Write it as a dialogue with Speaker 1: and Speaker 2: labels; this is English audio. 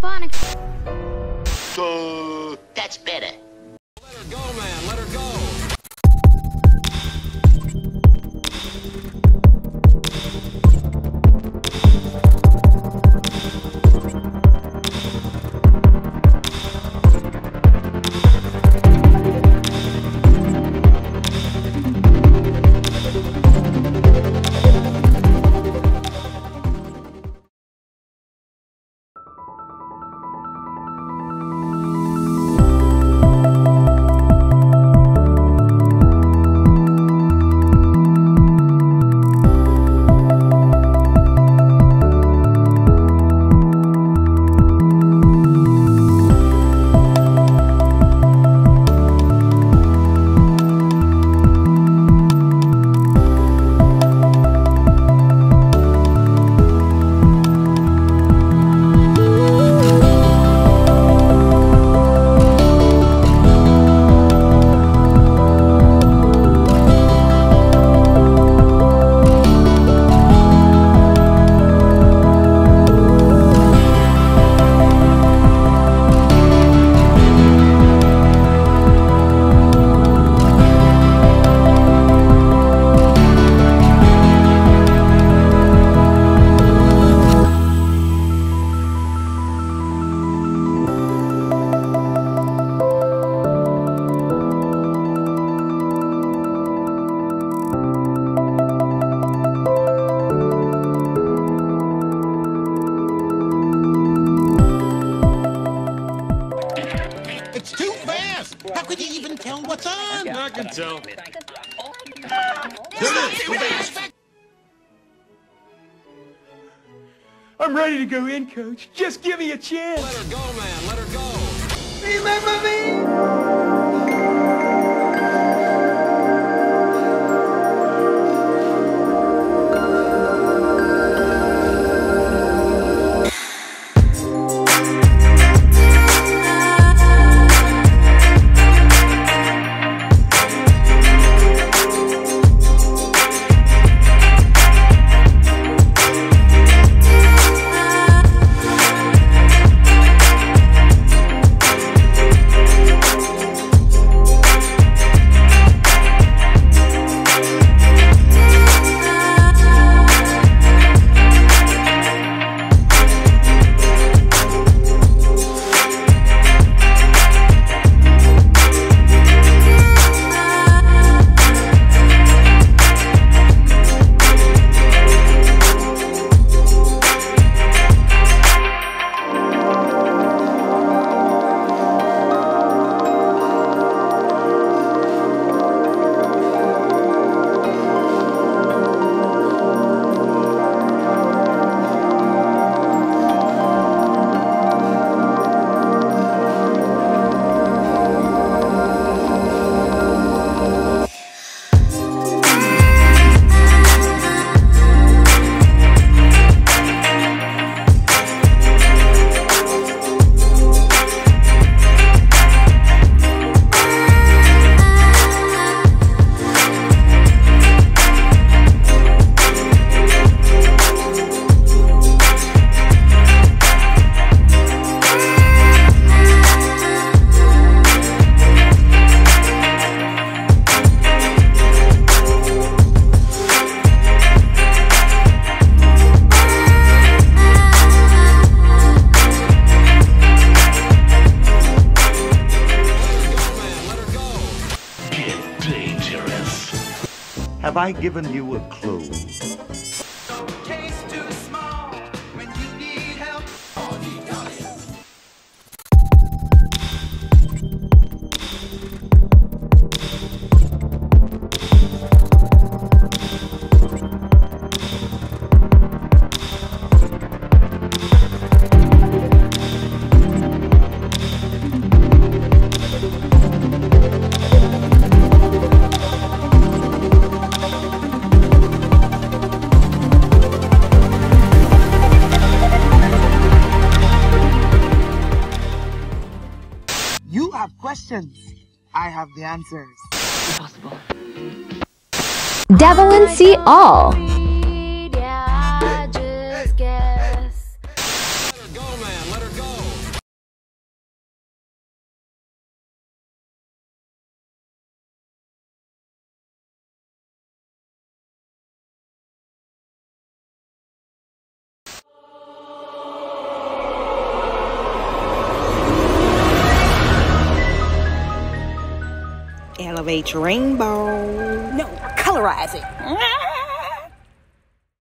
Speaker 1: sound.
Speaker 2: Uh, that's better. Let her go, man.
Speaker 3: How could you even tell what's on?
Speaker 4: I can tell.
Speaker 5: I'm ready to go in,
Speaker 4: Coach. Just
Speaker 5: give me a chance.
Speaker 4: Let her go, man. Let her go. Remember me?
Speaker 6: Have I given you a clue?
Speaker 7: Questions. I have the answers.
Speaker 8: Devil and see all.
Speaker 9: Rainbow. No, colorize it.